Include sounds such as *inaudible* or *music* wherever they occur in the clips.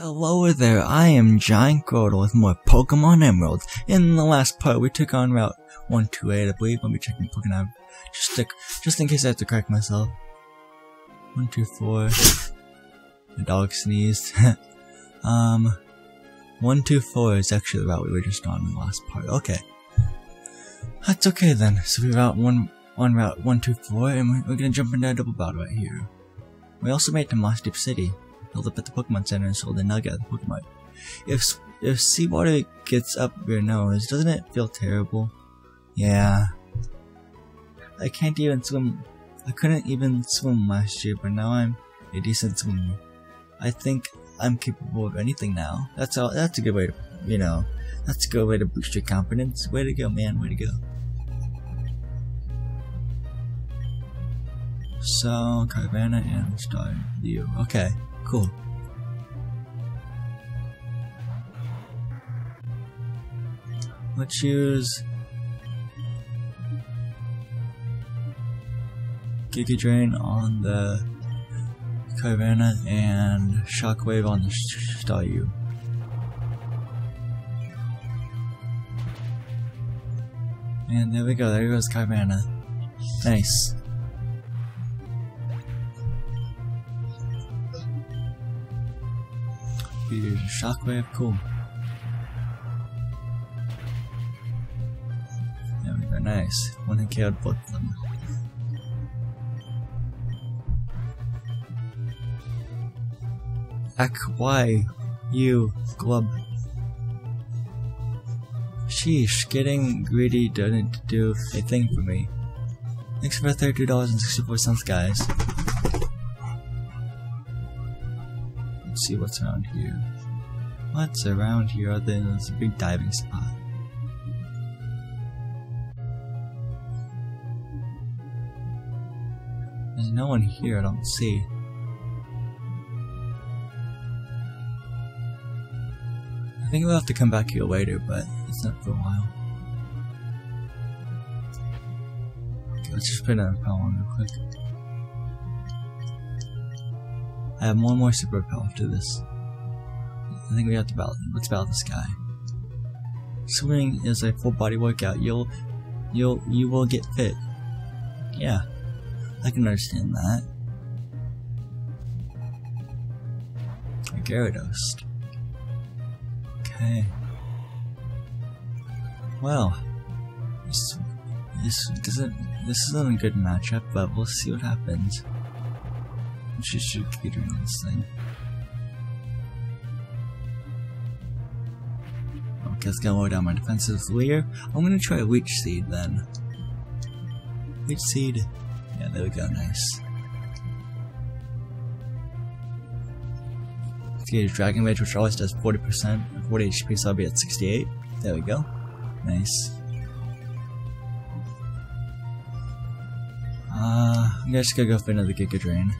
Hello there, I am Giant Grotle with more Pokemon Emeralds. In the last part, we took on Route 128, I believe. Let me check my Pokemon. Just, to, just in case I have to correct myself. 124. My dog sneezed. *laughs* um, 124 is actually the route we were just on in the last part. Okay. That's okay then. So we're out one, on Route 124, and we're, we're gonna jump into a double battle right here. We also made it to Mossdeep City held up at the Pokemon Center and sold a nugget at the Pokemon. If if seawater gets up your nose, doesn't it feel terrible? Yeah. I can't even swim. I couldn't even swim last year, but now I'm a decent swimmer. I think I'm capable of anything now. That's all. That's a good way to, you know, that's a good way to boost your confidence. Way to go, man. Way to go. So, Carvanha and Staryu. Okay. Cool. Let's use Giga Drain on the Carvanha and Shockwave on the Staryu. And there we go, there goes Carvanha. Nice. A shockwave, cool. There we go, nice. One hit killed both of them. Ack, why? You, Glub. Sheesh, getting greedy doesn't do a thing for me. Thanks for $32.64, guys. Let's see what's around here. What's around here other than this big diving spot? There's no one here I don't see. I think we'll have to come back here later, but it's not for a while. Okay, let's just put it on power real quick. I have one more super repel after this. I think we have to battle. Let's battle this guy. Swimming is a full body workout. You'll, you'll, you will get fit. Yeah, I can understand that. Gyarados. Okay. Well, this, this doesn't. This isn't a good matchup, but we'll see what happens. She should be doing this thing. Okay, let's go lower down my defensive layer. I'm gonna try Leech Seed then. Leech Seed. Yeah, there we go, nice. Let's get Dragon Rage, which always does 40%, 40 HP, so I'll be at 68. There we go. Nice. Uh, I'm just gonna go for another Giga Drain.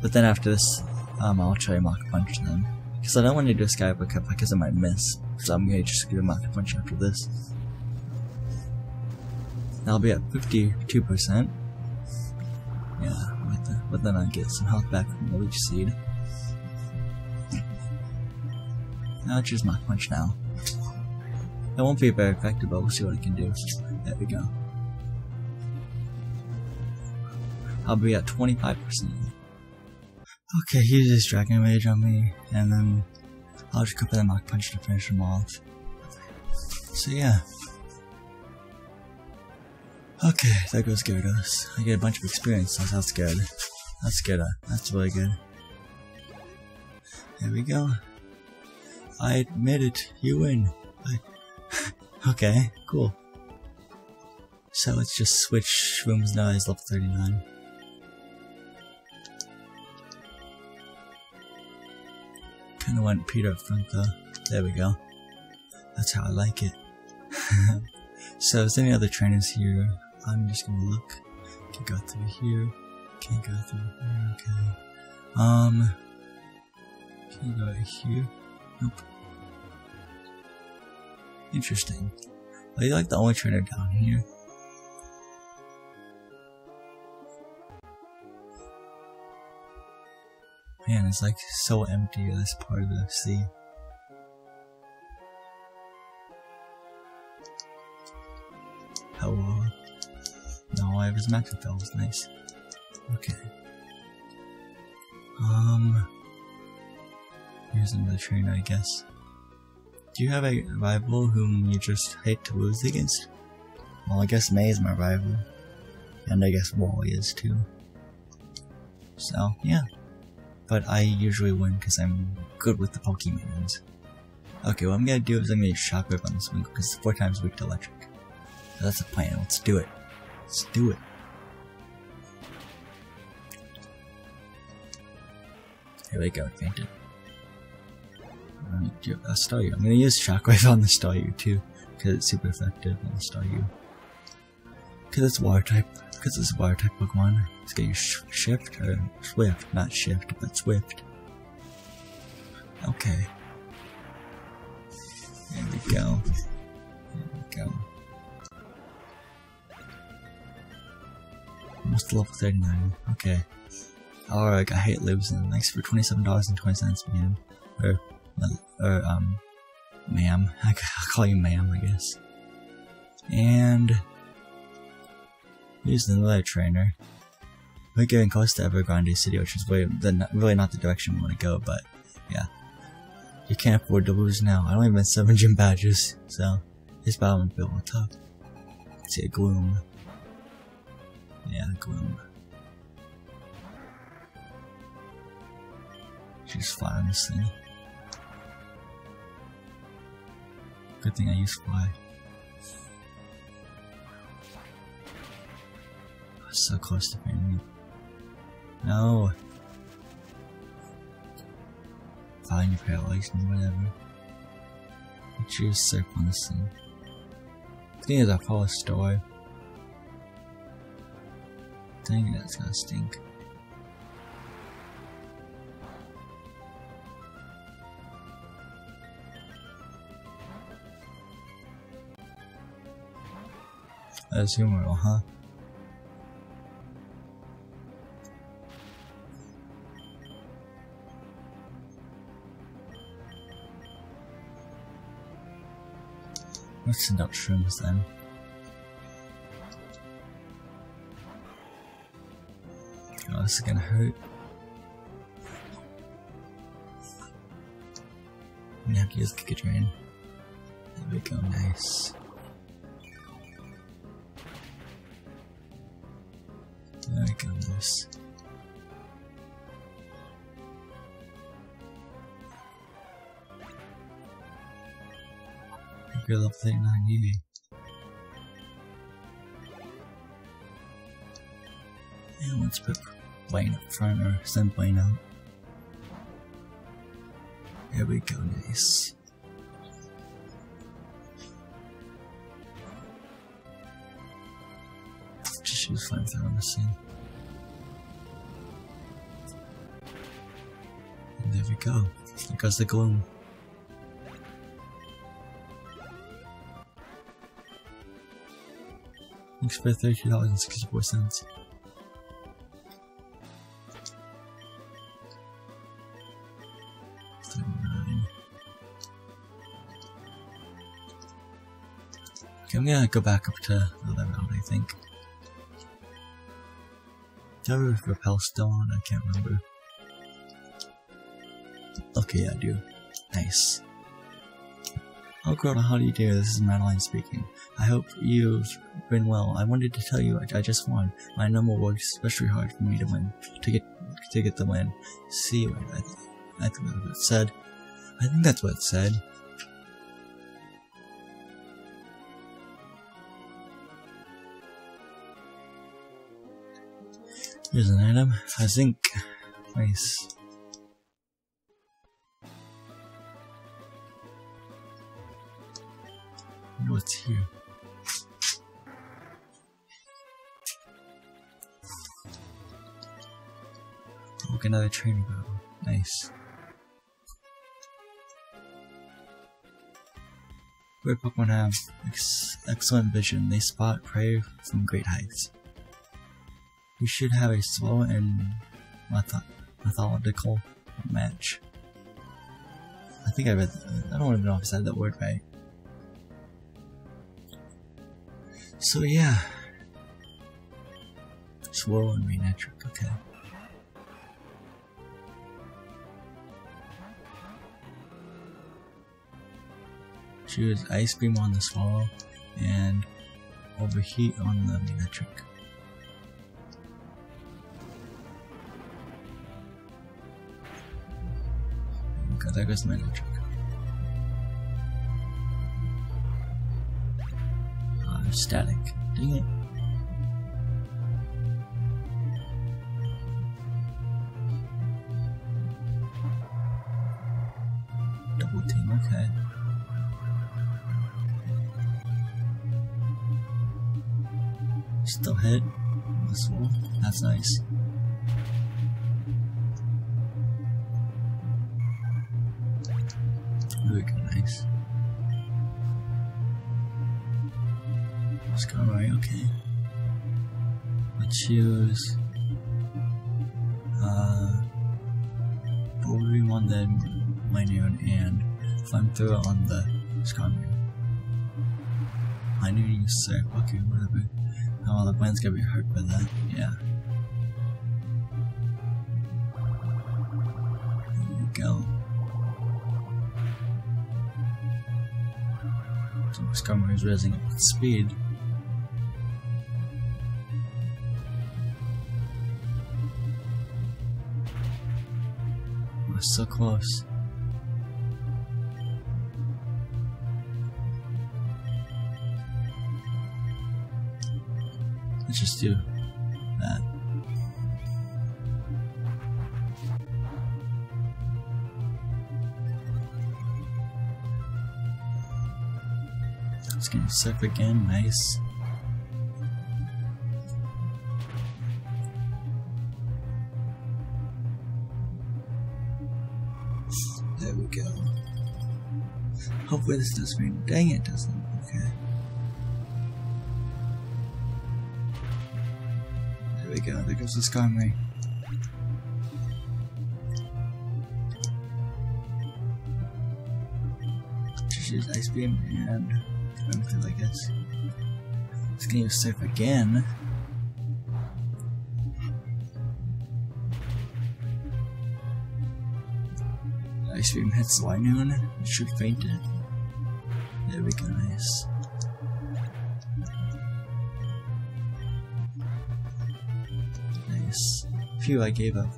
But then after this, um, I'll try Mach Punch then. Because I don't want to do a Sky Uppercut because I might miss. So I'm gonna just do a Mach Punch after this. I'll be at 52%. Yeah, but, the, but then I'll get some health back from the Leech Seed. I'll choose Mach Punch now. It won't be very effective, but we'll see what it can do. There we go. I'll be at 25%. Okay, he uses Dragon Rage on me, and then I'll just go the Mach Punch to finish him off. So yeah. Okay, there goes Gyarados. I get a bunch of experience, so that's good. That's good, uh, that's really good. There we go. I admit it, you win. I *laughs* okay, cool. So let's just switch rooms now, he's level 39. Kinda want Peter up. There we go. That's how I like it. *laughs* so, is there any other trainers here? I'm just gonna look. Can go through here. Can't go through here. Okay. Um. Can go here? Nope. Interesting. Are you like the only trainer down here? Man, it's like so empty this part of the sea. Hello. No, I have his magic was nice. Okay. Um here's another trainer I guess. Do you have a rival whom you just hate to lose against? Well I guess May is my rival. And I guess Wally is too. So yeah. But I usually win because I'm good with the Pokemons. Okay, what I'm gonna do is I'm gonna Shockwave on this one because it's four times weak to electric. So that's the plan, let's do it. Let's do it. Here we go. I'm gonna do a Staryu. I'm gonna use Shockwave on the Staryu too, because it's super effective on the Staryu. Because it's water type, because it's water type Pokemon. Let's get you sh shift or swift, not shift, but swift. Okay. There we go. There we go. Almost level 39. Okay. Alright, I hate losing. Thanks for $27.20, man. Or, or, um, ma'am. *laughs* I'll call you ma'am, I guess. And, here's another trainer. We're getting close to Ever Grande City, which is way, the, really not the direction we want to go, but, yeah. You can't afford to lose now. I don't even have 7 gym badges, so, this battle would be a tough. See a Gloom. Yeah, Gloom. She's flying this thing. Good thing I use fly. So close to failing. No. Fine, you're paralyzed and whatever. I choose surf on this thing. I think it's a follow story. Dang that's gonna stink. That's humorous, huh? Let's out shrooms then. Oh, this is gonna hurt. I'm gonna have to use Giga Drain. There we go, nice. There we go, nice. You're level 39 Eevee. And let's put Blaine up front or send Blaine out. There we go, nice. Just use flamethrower the scene. And there we go. There goes the gloom. Thanks for $32.64. Okay, I'm gonna go back up to another round, I think. Do I have repel still on? I can't remember. Okay, I do. Nice. Oh, Grota, how do you do? This is Madeline speaking. I hope you've been well. I wanted to tell you I, I just won. My number worked especially hard for me to win, to get to get the win. See you. I, th I think that's what it said. I think that's what it said. Here's an item. I think. Nice. what's here. Another training battle. Nice. Weird Pokemon have ex excellent vision. They spot prey from great heights. We should have a slow and method methodical match. I think I read. I don't even know if I said that word right. So yeah, Swellow and Manectric. Okay. Choose Ice Beam on the Swellow and Overheat on the Manectric. Okay, there goes my Manectric. Uh, static. Dang it. That's nice. Good, nice. Let's right, okay. Choose uh Bovary one then Minute and Flamethrower on the Skarmory. I knew you said okay, whatever. Oh, the plan's gonna be hurt by that. Yeah. Go. So Skarmory is raising up with speed. We're so close. Let's just do It's gonna surf again, nice. There we go. Hopefully this does mean dang it doesn't. Okay. There we go, there goes the use Ice Beam and through, I guess. It's gonna use Surf again. Ice Beam hits Linoone, it should faint it. There we go, nice. Nice. Phew, I gave up.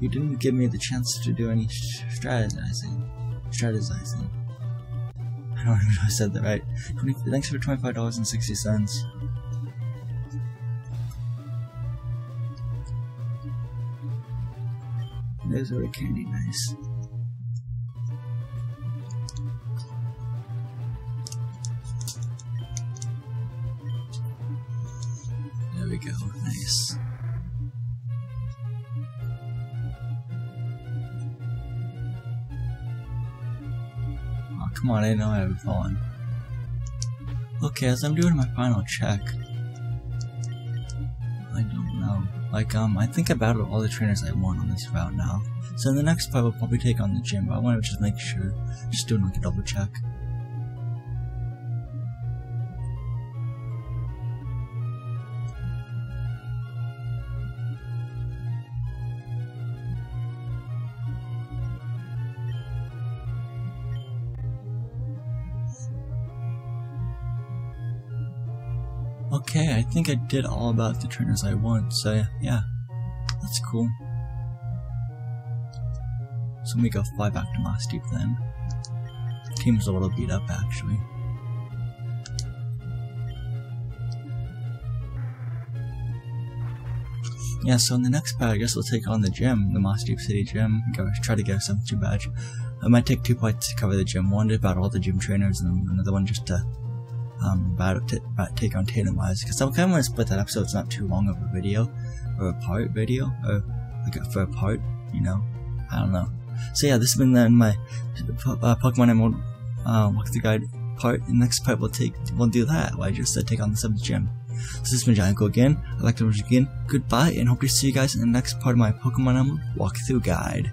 You didn't give me the chance to do any strategizing. Strategizing. I don't even know if I said that right. 20, thanks for $25.60. There's a candy, nice. There we go, nice. Come on, I know I would fallen. Okay, as I'm doing my final check, I don't know. Like, um, I think I battled all the trainers I want on this route now. So in the next part, we'll probably take on the gym, but I want to just make sure, just doing like a double check. Okay, I think I did all about the trainers I want, so yeah, that's cool. So me go fly back to Mossdeep then. Team's a little beat up actually. Yeah, so in the next part, I guess we'll take on the gym, the Mossdeep City gym. Go try to get a 72 badge. I might take two parts to cover the gym. One to battle all the gym trainers, and another one just to um, battle take on Tate and Liza. Because I'm kind of want to split that up so it's not too long of a video, or a part video, or like for a part, you know? I don't know. So yeah, this has been the, my uh, Pokemon Emerald uh, walkthrough guide part. The next part, we'll take we'll do that. I just said take on the seventh gym. So this has been Gianco again. I'd like to wish again goodbye and hope to see you guys in the next part of my Pokemon Emerald walkthrough guide.